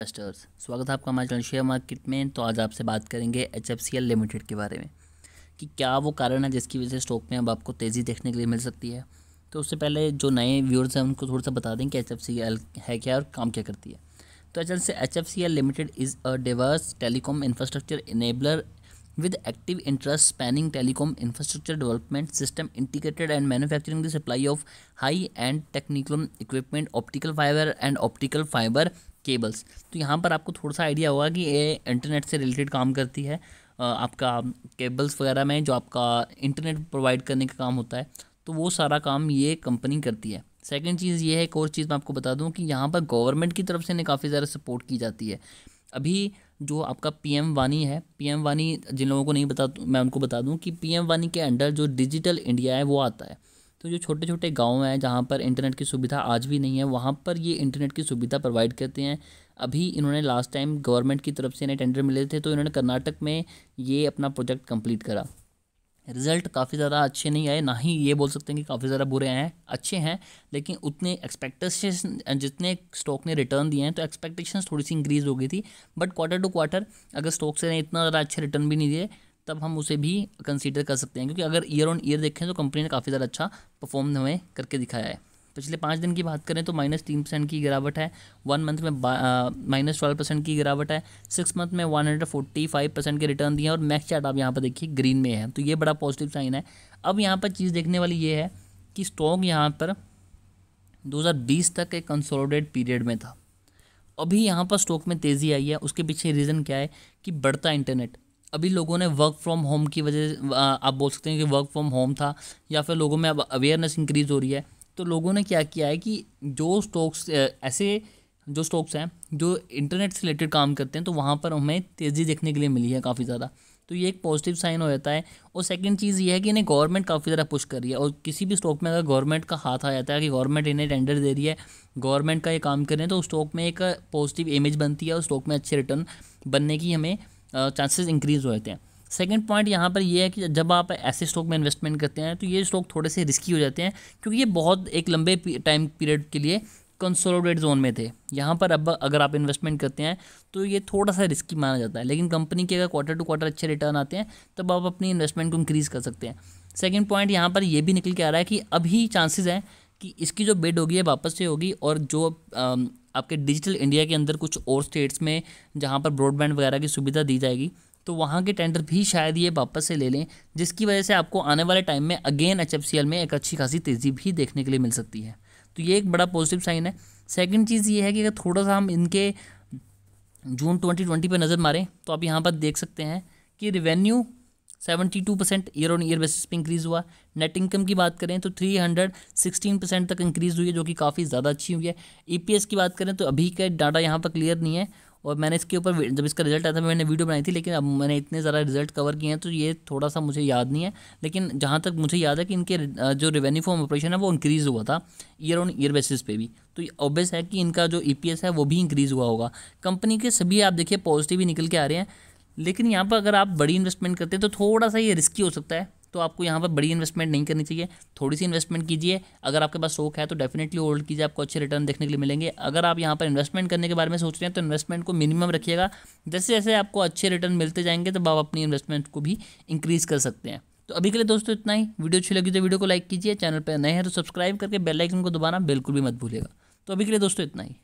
Investors स्वागत है आपका हमारे चैनल शेयर मार्केट में। तो आज आपसे बात करेंगे H F C L limited के बारे में, कि क्या वो कारण है जिसकी वजह से स्टॉक में अब आपको तेज़ी देखने के लिए मिल सकती है। तो उससे पहले जो नए व्यूअर्स हैं, उनको थोड़ा सा बता दें कि एच एफ़ सी एल है क्या और काम क्या करती है। तो एच से H F C L limited is a diverse telecom infrastructure enabler with active interest spanning telecom infrastructure development system, integrated and manufacturing the supply of high end technical equipment, optical fiber and optical fiber cables. तो यहाँ पर आपको थोड़ा सा idea होगा कि ये internet से रिलेटेड काम करती है। आपका केबल्स वगैरह में जो आपका इंटरनेट प्रोवाइड करने का काम होता है तो वो सारा काम ये कंपनी करती है। सेकेंड चीज़ ये है, एक और चीज़ मैं आपको बता दूँ कि यहाँ पर गवर्नमेंट की तरफ़ से इन्हें काफ़ी ज़्यादा सपोर्ट की जाती है। अभी जो आपका पीएम वानी है पीएम वानी जिन लोगों को नहीं बता, मैं उनको बता दूँ कि पीएम वानी के अंडर जो डिजिटल इंडिया है वो आता है। तो जो छोटे छोटे गाँव हैं, जहाँ पर इंटरनेट की सुविधा आज भी नहीं है, वहाँ पर ये इंटरनेट की सुविधा प्रोवाइड करते हैं। अभी इन्होंने लास्ट टाइम गवर्नमेंट की तरफ़ से इन्हें टेंडर मिले थे तो इन्होंने कर्नाटक में ये अपना प्रोजेक्ट कंप्लीट करा। रिज़ल्ट काफ़ी ज़्यादा अच्छे नहीं आए, ना ही ये बोल सकते हैं कि काफ़ी ज़्यादा बुरे हैं, अच्छे हैं, लेकिन उतने एक्सपेक्टेशन जितने स्टॉक ने रिटर्न दिए हैं तो एक्सपेक्टेशंस थोड़ी सी इंक्रीज़ हो गई थी। बट क्वार्टर टू क्वार्टर अगर स्टॉक से इतना ज़्यादा अच्छे रिटर्न भी नहीं दिए तब हम उसे भी कंसीडर कर सकते हैं, क्योंकि अगर ईयर ऑन ईयर देखें तो कंपनी ने काफ़ी ज़्यादा अच्छा परफॉर्म हमें करके दिखाया है। पिछले पाँच दिन की बात करें तो माइनस तीन परसेंट की गिरावट है वन मंथ में माइनस ट्वेल्व परसेंट की गिरावट है सिक्स मंथ में one hundred forty five percent के रिटर्न दिए और मैक्स चार्ट आप यहाँ पर देखिए ग्रीन में है। तो ये बड़ा पॉजिटिव साइन है। अब यहाँ पर चीज़ देखने वाली ये है कि स्टॉक यहाँ पर 2020 तक एक कंसोलिडेट पीरियड में था। अभी यहाँ पर स्टॉक में तेज़ी आई है, उसके पीछे रीज़न क्या है कि बढ़ता इंटरनेट अभी लोगों ने वर्क फ्रॉम होम की वजह आप बोल सकते हैं कि वर्क फ्रॉम होम था, या फिर लोगों में अब अवेयरनेस इंक्रीज़ हो रही है तो लोगों ने क्या किया है कि जो स्टॉक्स ऐसे जो स्टॉक्स हैं, जो इंटरनेट से रिलेटेड काम करते हैं तो वहाँ पर हमें तेज़ी देखने के लिए मिली है काफ़ी ज़्यादा। तो ये एक पॉजिटिव साइन हो जाता है। और सेकंड चीज़ ये है कि इन्हें गवर्नमेंट काफ़ी ज़्यादा पुश कर रही है। और किसी भी स्टॉक में अगर गवर्नमेंट का हाथ आ जाता है कि गवर्नमेंट इन्हें टेंडर दे रही है गवर्नमेंट का ये काम कर रहे हैं तो उस स्टॉक में एक पॉजिटिव इमेज बनती है और स्टॉक में अच्छे रिटर्न बनने की हमें चांसेस इंक्रीज़ हो जाते हैं। सेकेंड पॉइंट यहाँ पर यह है कि जब आप ऐसे स्टॉक में इन्वेस्टमेंट करते हैं तो ये स्टॉक थोड़े से रिस्की हो जाते हैं, क्योंकि ये बहुत एक लंबे टाइम पीरियड के लिए कंसोलिडेट जोन में थे। यहाँ पर अब अगर आप इन्वेस्टमेंट करते हैं तो ये थोड़ा सा रिस्की माना जाता है, लेकिन कंपनी के अगर क्वार्टर टू क्वार्टर अच्छे रिटर्न आते हैं, तब आप अपनी इन्वेस्टमेंट को इंक्रीज़ कर सकते हैं। सेकेंड पॉइंट यहाँ पर ये भी निकल के आ रहा है कि अभी चांसेस हैं कि इसकी जो बेड होगी वापस से होगी और जो आपके डिजिटल इंडिया के अंदर कुछ और स्टेट्स में जहाँ पर ब्रॉडबैंड वगैरह की सुविधा दी जाएगी तो वहाँ के टेंडर भी शायद ये वापस से ले लें, जिसकी वजह से आपको आने वाले टाइम में अगेन एच में एक अच्छी खासी तेज़ी भी देखने के लिए मिल सकती है। तो ये एक बड़ा पॉजिटिव साइन है। सेकंड चीज़ ये है कि अगर थोड़ा सा हम इनके जून ट्वेंटी ट्वेंटी पर नज़र मारें तो आप यहाँ पर देख सकते हैं कि revenue seventy two percent year on year basis पे इंक्रीज़ हुआ। नेट इनकम की बात करें तो थ्री हंड्रेड सिक्सटीन परसेंट तक इंक्रीज़ हुई है, जो कि काफ़ी ज़्यादा अच्छी हुई है। ई पी एस की बात करें तो अभी का डाटा यहाँ पर क्लियर नहीं है, और मैंने इसके ऊपर जब इसका रिज़ल्ट आया था, मैंने वीडियो बनाई थी, लेकिन अब मैंने इतने ज़्यादा रिज़ल्ट कवर किए हैं तो ये थोड़ा सा मुझे याद नहीं है। लेकिन जहाँ तक मुझे याद है कि इनके जो रेवेन्यू फॉर्म ऑपरेशन है, वो इंक्रीज़ हुआ था ईयर ऑन ईयर बेसिस पे भी। तो ऑब्वियस है कि इनका जो ई e है, वो भी इंक्रीज़ हुआ होगा। कंपनी के सभी, आप देखिए पॉजिटिव ही निकल के आ रहे हैं। लेकिन यहाँ पर अगर आप बड़ी इन्वेस्टमेंट करते हैं तो थोड़ा सा ये रिस्की हो सकता है। तो आपको यहाँ पर बड़ी इन्वेस्टमेंट नहीं करनी चाहिए। थोड़ी सी इन्वेस्टमेंट कीजिए। अगर आपके पास शौक है तो डेफिनेटली होल्ड कीजिए। आपको अच्छे रिटर्न देखने के लिए मिलेंगे। अगर आप यहाँ पर इन्वेस्टमेंट करने के बारे में सोच रहे हैं तो इन्वेस्टमेंट को मिनिमम रखिएगा। जैसे जैसे आपको अच्छे रिटर्न मिलते जाएँगे तो आप अपनी इन्वेस्टमेंट को भी इंक्रीज़ कर सकते हैं। तो अभी के लिए दोस्तों इतना ही। वीडियो अच्छी लगी तो वीडियो को लाइक कीजिए। चैनल पर नए हैं तो सब्सक्राइब करके बेल आइकन को दबाना बिल्कुल भी मत भूलिएगा। तो अभी के लिए दोस्तों इतना ही।